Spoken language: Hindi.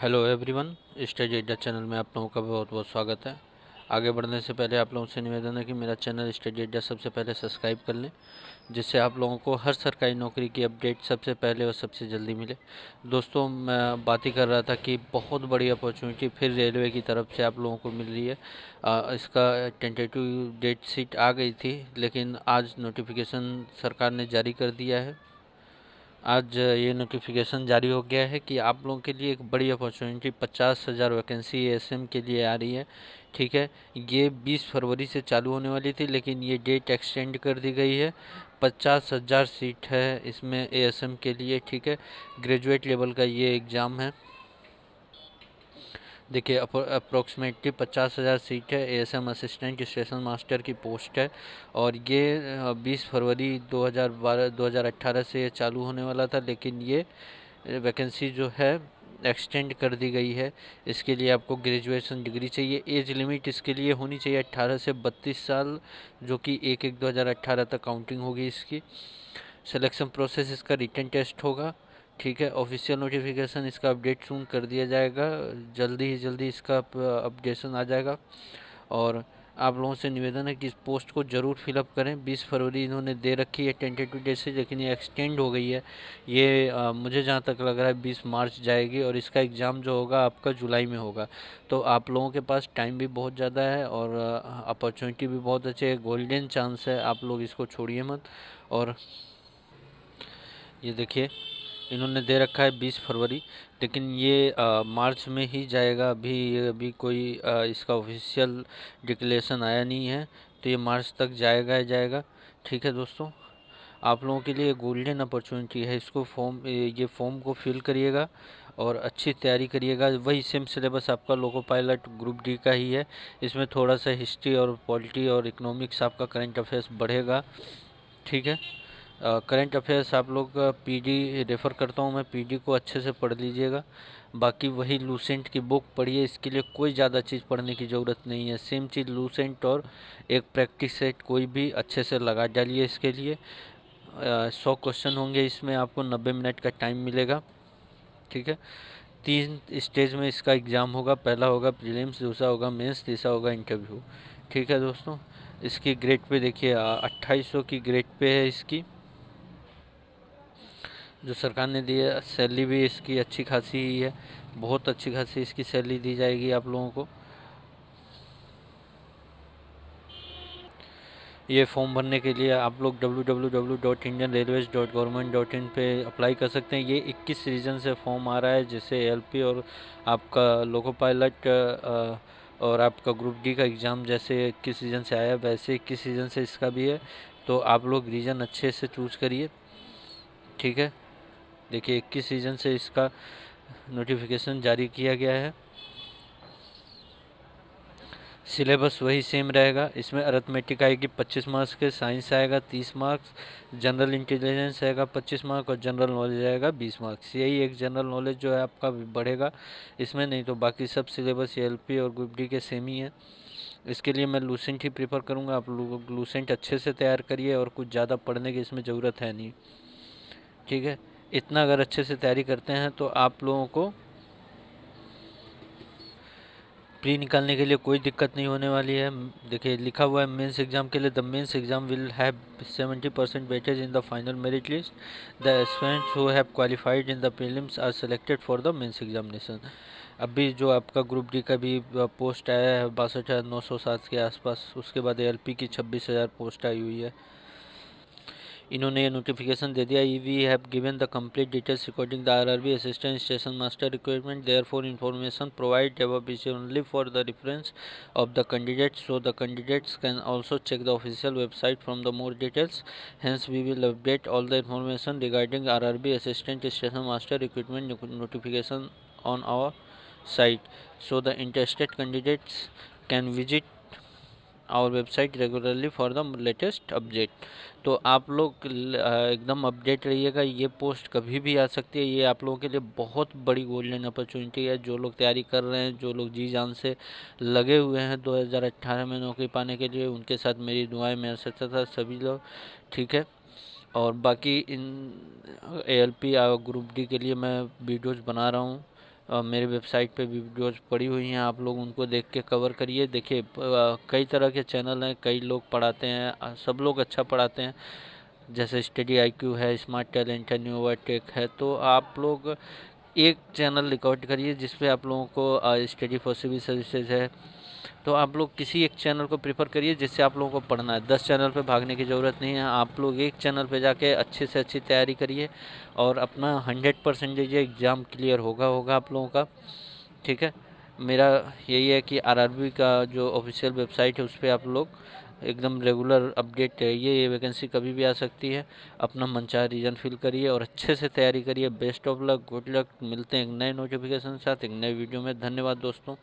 हेलो एवरीवन स्टेज एडा चैनल में आप लोगों का बहुत बहुत स्वागत है। आगे बढ़ने से पहले आप लोगों से निवेदन है कि मेरा चैनल स्टेज एडा सबसे पहले सब्सक्राइब कर लें जिससे आप लोगों को हर सरकारी नौकरी की अपडेट सबसे पहले और सबसे जल्दी मिले। दोस्तों मैं बात ही कर रहा था कि बहुत बड़ी अपॉर्चुनिटी फिर रेलवे की तरफ़ से आप लोगों को मिल रही है। आ, इसका टेंटेटिव डेट सीट आ गई थी लेकिन आज नोटिफिकेशन सरकार ने जारी कर दिया है। आज ये नोटिफिकेशन जारी हो गया है कि आप लोगों के लिए एक बड़ी अपॉर्चुनिटी पचास हज़ार वैकेंसी एम के लिए आ रही है। ठीक है, ये बीस फरवरी से चालू होने वाली थी, लेकिन ये डेट एक्सटेंड कर दी गई है। पचास हज़ार सीट है इसमें एम के लिए। ठीक है ग्रेजुएट लेवल का ये एग्ज़ाम है। देखिए अप्रोक्सीमेटली पचास हज़ार सीट है एएसएम असिस्टेंट स्टेशन मास्टर की पोस्ट है और ये बीस फरवरी 2012 2018 से चालू होने वाला था, लेकिन ये वैकेंसी जो है एक्सटेंड कर दी गई है। इसके लिए आपको ग्रेजुएशन डिग्री चाहिए। एज लिमिट इसके लिए होनी चाहिए 18 से 32 साल, जो कि एक एक 2018 तक काउंटिंग होगी इसकी। सिलेक्शन प्रोसेस इसका रिटर्न टेस्ट होगा। ठीक है ऑफिशियल नोटिफिकेशन इसका अपडेट सून कर दिया जाएगा। जल्दी ही जल्दी इसका अपडेशन आ जाएगा। और आप लोगों से निवेदन है कि इस पोस्ट को ज़रूर फिलअप करें। 20 फरवरी इन्होंने दे रखी है टेंटेटिव डेट से लेकिन ये एक्सटेंड हो गई है। ये आ, मुझे जहाँ तक लग रहा है 20 मार्च जाएगी और इसका एग्ज़ाम जो होगा आपका जुलाई में होगा। तो आप लोगों के पास टाइम भी बहुत ज़्यादा है और अपॉर्चुनिटी भी बहुत अच्छी है। गोल्डन चांस है आप लोग इसको छोड़िए मत। और ये देखिए इन्होंने दे रखा है बीस फरवरी लेकिन ये आ, मार्च में ही जाएगा। अभी अभी कोई आ, इसका ऑफिशियल डिक्लेरेशन आया नहीं है तो ये मार्च तक जाएगा ही जाएगा। ठीक है दोस्तों आप लोगों के लिए गोल्डन अपॉर्चुनिटी है। इसको फॉर्म ये फॉर्म को फिल करिएगा और अच्छी तैयारी करिएगा। वही सेम सिलेबस आपका लोको पायलट ग्रुप डी का ही है। इसमें थोड़ा सा हिस्ट्री और पॉलिटी और इकोनॉमिक्स आपका करंट अफेयर्स बढ़ेगा। ठीक है? करंट अफेयर्स आप लोग पीडी रेफ़र करता हूँ मैं। पीडी को अच्छे से पढ़ लीजिएगा। बाकी वही लूसेंट की बुक पढ़िए। इसके लिए कोई ज़्यादा चीज़ पढ़ने की ज़रूरत नहीं है। सेम चीज़ लूसेंट और एक प्रैक्टिस सेट कोई भी अच्छे से लगा डालिए इसके लिए। सौ क्वेश्चन होंगे इसमें। आपको नब्बे मिनट का टाइम मिलेगा। ठीक है? तीन स्टेज में इसका एग्ज़ाम होगा। पहला होगा प्रीलिम्स दूसरा होगा मेंस तीसरा होगा इंटरव्यू ठीक है दोस्तों? इसकी ग्रेड पे देखिए अट्ठाईस की ग्रेड पे है इसकी। जो सरकार ने दी है, सैलरी भी इसकी अच्छी खासी ही है। बहुत अच्छी खासी इसकी सैलरी दी जाएगी आप लोगों को। ये फॉर्म भरने के लिए आप लोग www.indianrailways.government.in पे अप्लाई कर सकते हैं। ये 21 रीजन से फॉर्म आ रहा है, जैसे एलपी और आपका लोको पायलट और आपका ग्रुप डी का एग्ज़ाम जैसे इक्कीस रीजन से आया, वैसे इक्कीस रीजन से इसका भी है। तो आप लोग रीजन अच्छे से चूज़ करिए, ठीक है? देखिए, इक्कीस सीज़न से इसका नोटिफिकेशन जारी किया गया है। सिलेबस वही सेम रहेगा। इसमें अरथमेटिक आएगी 25 मार्क्स के साइंस आएगा 30 मार्क्स जनरल इंटेलिजेंस आएगा 25 मार्क्स और जनरल नॉलेज आएगा 20 मार्क्स यही एक जनरल नॉलेज जो है आपका बढ़ेगा। इसमें नहीं तो बाकी सब सिलेबस एल और ग्रुप डी के सेम ही है। इसके लिए मैं लूसेंट ही प्रेफर करूँगा। आप लूसेंट अच्छे से तैयार करिए और कुछ ज़्यादा पढ़ने की इसमें ज़रूरत है नहीं। ठीक है? इतना अगर अच्छे से तैयारी करते हैं तो आप लोगों को प्री निकालने के लिए कोई दिक्कत नहीं होने वाली है। देखिए, लिखा हुआ है मेंस एग्ज़ाम के लिए the mains exam will have 70 percent weightage in the final merit list the students who have qualified in the prelims are selected for the mains examination अभी जो आपका ग्रुप डी का भी पोस्ट आया है, बासठ हज़ार नौ सौ सात के आसपास, उसके बाद एलपी की छब्बीस हज़ार पोस्ट आई हुई है। इन्होंने ये नोटिफिकेशन दे दिया we have given the complete details regarding the RRB assistant station master recruitment there for information provide above is only for the reference of the candidates so the candidates can also check the official website from the more details hence we will update all the information regarding rrb assistant station master recruitment notification on our site so the interested candidates can visit our website regularly for the latest update तो आप लोग एकदम अपडेट रहिएगा, ये पोस्ट कभी भी आ सकती है। ये आप लोगों के लिए बहुत बड़ी गोल्डन अपॉर्चुनिटी है। जो लोग तैयारी कर रहे हैं, जो लोग जी जान से लगे हुए हैं 2018 में नौकरी पाने के लिए, उनके साथ मेरी दुआएँ मेरा सच्चा था सभी लोग ठीक है। और बाकी इन A L P group D के लिए मैं वीडियोज़ बना रहा हूँ। मेरे वेबसाइट पे वीडियोज़ पड़ी हुई हैं, आप लोग उनको देख के कवर करिए। देखिए कई तरह के चैनल हैं, कई लोग पढ़ाते हैं सब लोग अच्छा पढ़ाते हैं। जैसे स्टडी आईक्यू है स्मार्ट टैलेंट है न्यू टेक है तो आप लोग एक चैनल रिकॉर्ड करिए जिसपे आप लोगों को स्टडी फॉर सिविल सर्विसेज़ है। तो आप लोग किसी एक चैनल को प्रेफर करिए जिससे आप लोगों को पढ़ना है। दस चैनल पे भागने की ज़रूरत नहीं है। आप लोग एक चैनल पे जाके अच्छे से अच्छी तैयारी करिए और अपना हंड्रेड परसेंटेज एग्ज़ाम क्लियर होगा होगा आप लोगों का, ठीक है? मेरा यही है कि आरआरबी का जो ऑफिशियल वेबसाइट है, उस पर आप लोग एकदम रेगुलर अपडेट रहिए ये वैकेंसी कभी भी आ सकती है। अपना मनचाह रीजन फिल करिए और अच्छे से तैयारी करिए। Best of luck, good luck. मिलते हैं एक नए नोटिफिकेशन के साथ, एक नए वीडियो में। धन्यवाद दोस्तों।